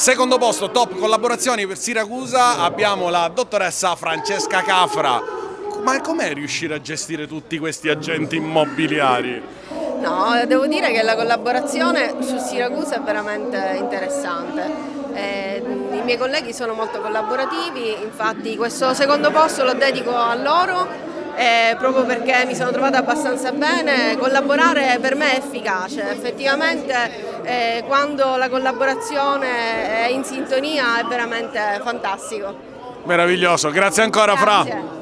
Secondo posto, top collaborazioni per Siracusa, abbiamo la dottoressa Francesca Cafra. Ma com'è riuscire a gestire tutti questi agenti immobiliari? No, devo dire che la collaborazione su Siracusa è veramente interessante. Eh, I miei colleghi sono molto collaborativi, infatti questo secondo posto lo dedico a loro eh, proprio perché mi sono trovata abbastanza bene, collaborare per me è efficace, effettivamente eh, quando la collaborazione è in sintonia è veramente fantastico. Meraviglioso, grazie ancora Grazie. Fra.